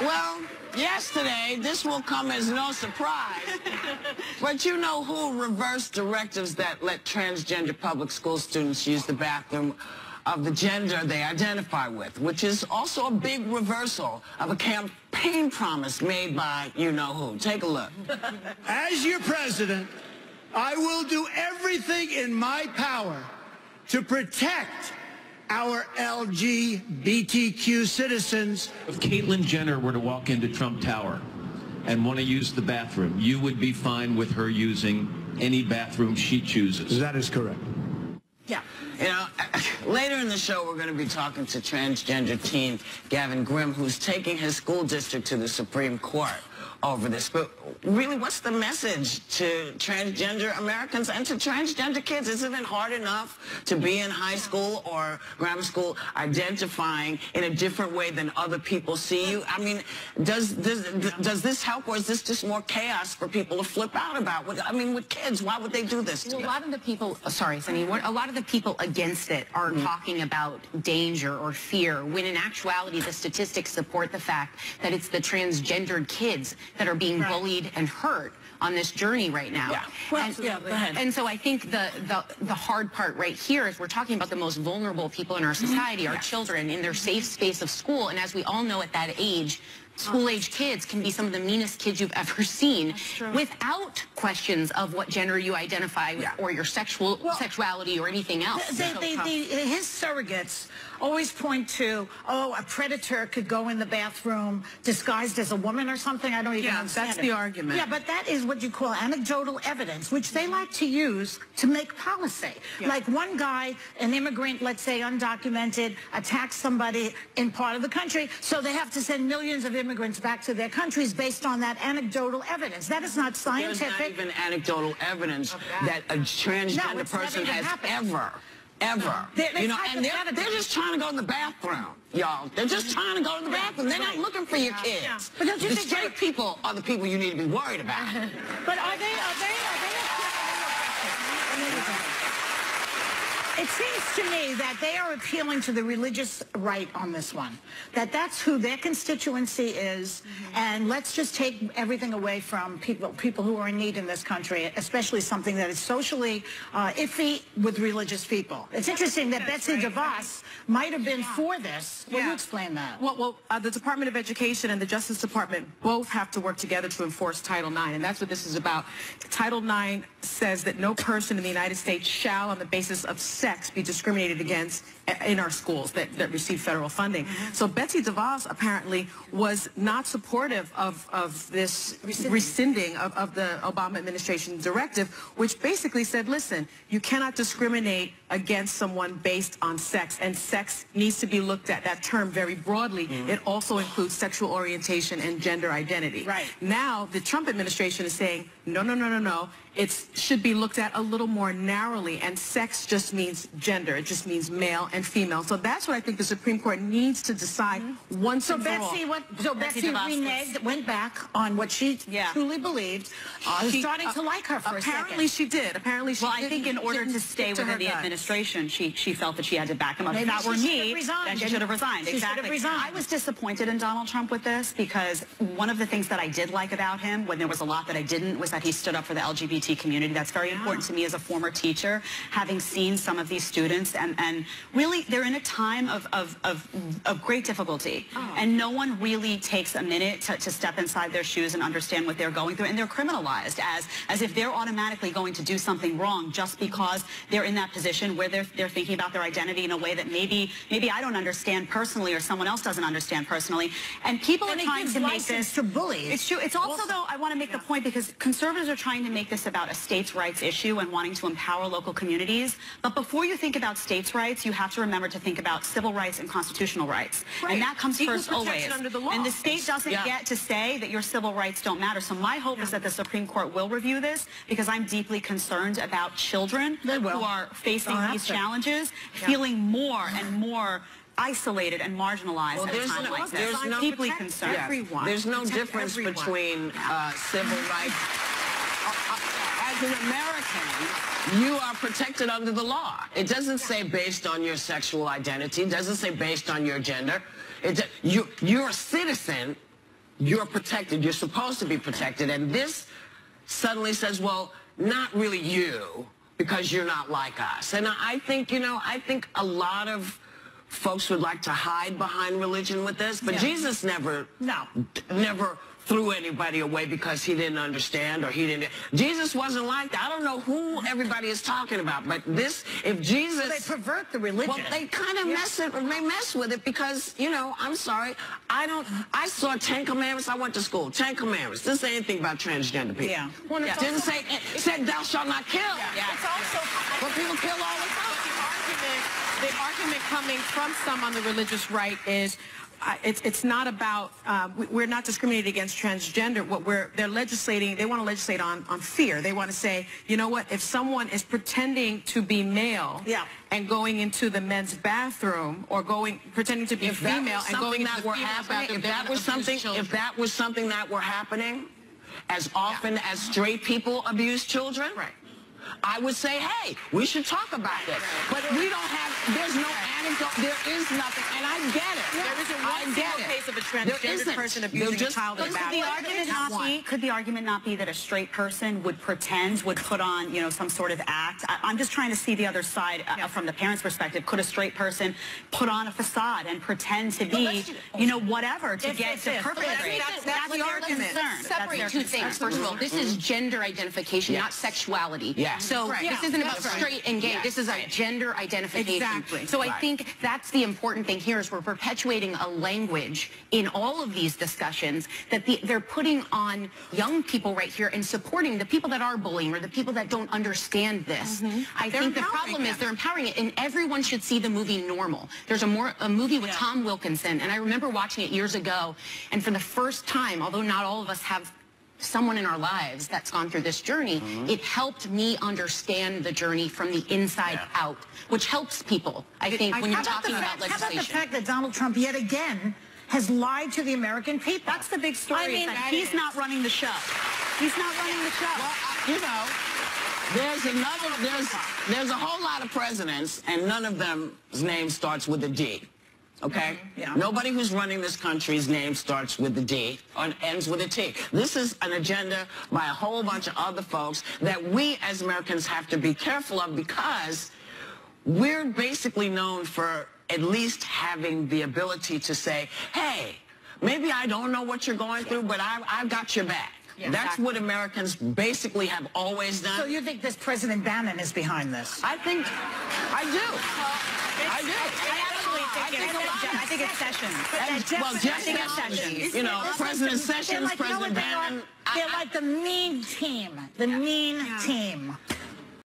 Well, yesterday, this will come as no surprise, but you know who reversed directives that let transgender public school students use the bathroom of the gender they identify with, which is also a big reversal of a campaign promise made by you-know-who. Take a look. As your president, I will do everything in my power to protect our LGBTQ citizens. If Caitlyn Jenner were to walk into Trump Tower and want to use the bathroom, you would be fine with her using any bathroom she chooses. That is correct. Yeah. You know, uh, later in the show, we're going to be talking to transgender teen Gavin Grimm, who's taking his school district to the Supreme Court over this. But really, what's the message to transgender Americans and to transgender kids? Isn't it hard enough to be in high school or grammar school identifying in a different way than other people see you? I mean, does this, does this help or is this just more chaos for people to flip out about? I mean, with kids, why would they do this well, A lot of the people, oh, sorry, Sunny, a lot of the people against it are mm. talking about danger or fear, when in actuality, the statistics support the fact that it's the transgendered kids that are being right. bullied and hurt on this journey right now. Yeah. Well, and, yeah, go ahead. and so I think the, the, the hard part right here is we're talking about the most vulnerable people in our society, our children, in their safe space of school. And as we all know at that age, school-age kids can be some of the meanest kids you've ever seen without questions of what gender you identify with yeah. or your sexual well, sexuality or anything else. They, they, they, his surrogates always point to, oh, a predator could go in the bathroom disguised as a woman or something. I don't even yeah, understand that's it. the argument. Yeah, but that is what you call anecdotal evidence, which they like to use to make policy. Yeah. Like one guy, an immigrant, let's say undocumented, attacks somebody in part of the country, so they have to send millions of immigrants back to their countries based on that anecdotal evidence. That is not scientific. There's not even anecdotal evidence that a transgender no, person has happened. ever ever. They, you know, and they're, they're just trying to go in the bathroom, y'all. They're just trying to go to the bathroom. They're not looking for your kids. Yeah. But don't you the think straight people are the people you need to be worried about. but are they, are they, are they, it seems to me that they are appealing to the religious right on this one, that that's who their constituency is, mm-hmm. and let's just take everything away from people people who are in need in this country, especially something that is socially uh, iffy with religious people. It's interesting that Betsy DeVos might have been for this. Will yeah. you explain that? Well, well uh, the Department of Education and the Justice Department both have to work together to enforce Title IX, and that's what this is about. Title IX says that no person in the United States shall, on the basis of sex, be discriminated against in our schools that, that receive federal funding. Mm -hmm. So Betsy DeVos apparently was not supportive of, of this rescinding, rescinding of, of the Obama administration directive, which basically said, listen, you cannot discriminate against someone based on sex, and sex needs to be looked at, that term very broadly. Mm -hmm. It also includes sexual orientation and gender identity. Right. Now, the Trump administration is saying, no, no, no, no, no. It should be looked at a little more narrowly, and sex just means gender. It just means male and female. So that's what I think the Supreme Court needs to decide mm -hmm. once so and Betsy, for all. so Betsy, Betsy reneged, went back on what she yeah. truly believed. Uh, she, starting uh, to like her for Apparently she did. Apparently she Well, I think in order to stay within the administration, she she felt that she had to back him up. Maybe if that were me, then she should have resigned. She exactly. Resigned. I was disappointed in Donald Trump with this because one of the things that I did like about him, when there was a lot that I didn't, was that he stood up for the LGBT community. That's very yeah. important to me as a former teacher, having seen some of these students and, and really they're in a time of, of, of, of great difficulty. Oh. And no one really takes a minute to, to step inside their shoes and understand what they're going through. And they're criminalized as, as if they're automatically going to do something wrong just because they're in that position where they're, they're thinking about their identity in a way that maybe, maybe I don't understand personally or someone else doesn't understand personally. And people and are trying to make this... to bullies. It's true. It's also, also though, I want to make yeah. the point because conservatives are trying to make this about a states' rights issue and wanting to empower local communities. But before you think about states' rights, you have to remember to think about civil rights and constitutional rights. Right. And that comes Equal first always. The. And the state doesn't yeah. get to say that your civil rights don't matter. So my hope yeah. is that the Supreme Court will review this because I'm deeply concerned about children who are facing these challenges, yeah. feeling more and more isolated and marginalized well, at a time no, like this. I'm no deeply concerned. Everyone. There's no protect difference everyone. between uh, civil rights. As an American, you are protected under the law. It doesn't say based on your sexual identity. It doesn't say based on your gender. It, you, you're a citizen you're protected. You're supposed to be protected. And this suddenly says, well, not really you because you're not like us. And I think, you know, I think a lot of folks would like to hide behind religion with this, but Yeah. Jesus never, No. never threw anybody away because he didn't understand or he didn't. Jesus wasn't like that. I don't know who everybody is talking about, but this, if Jesus. They pervert the religion. Well, they kind of mess it, they mess with it because, you know, I'm sorry, I don't, I saw Ten Commandments, I went to school, Ten Commandments. Didn't say anything about transgender people. Yeah. Well, it's Didn't say, it said thou shalt not kill. Yeah. It's also But people kill all the time. the argument, the argument coming from some on the religious right is it's it's not about uh, we- we're not discriminating against transgender. What we're they're legislating they want to legislate on on fear. They want to say you know what if someone is pretending to be male Yeah. and going into the men's bathroom or going pretending to be If female and going into the were happening, bathroom, if that was something, children. if that was something that were happening, as often as straight people abuse children, Right. I would say, hey, we should talk about this. But we don't have, there's no anecdote, there is nothing, and I get it. There isn't I one get single it. case of a transgender person abusing a child in Could the argument Not one. be? Could the argument not be that a straight person would pretend, would put on, you know, some sort of act? I, I'm just trying to see the other side uh, from the parent's perspective. Could a straight person put on a facade and pretend to be, you know, whatever to get to perpetrate? That's- that's That's the argument. concern. Separate two concern. things. First of all, this is gender identification, not sexuality. Yes. So Right. this Yeah, isn't about right. straight and gay. Yes. This is a gender identification. Exactly. So I think that's the important thing here is we're perpetuating a language in all of these discussions that the, they're putting on young people right here and supporting the people that are bullying or the people that don't understand this. I They're think the problem is they're empowering it, and everyone should see the movie Normal. There's a more a movie with Tom Wilkinson, and I remember watching it years ago, and for the first time, although not all of us have someone in our lives that's gone through this journey, mm-hmm. it helped me understand the journey from the inside out, which helps people, I think, I- when you're how about the talking about How about the fact that Donald Trump yet again has lied to the American people? That's the big story. I mean, that that he's is- not running the show. He's not running the show. Well, I- you know, there's another, there's, there's a whole lot of presidents, and none of them's name starts with a D. Okay? Yeah. Nobody who's running this country's name starts with a D and ends with a T. This is an agenda by a whole bunch of other folks that we as Americans have to be careful of because we're basically known for at least having the ability to say, hey, maybe I don't know what you're going through, but I, I've got your back. Yeah, That's what Americans basically have always done. So you think this President Bannon is behind this? I think, I do. I do. I actually I think, think it's, I think it's Sessions. Well, Jeff Sessions, you know, President Sessions, like, you know President? Bannon. They're like the mean team. The mean team.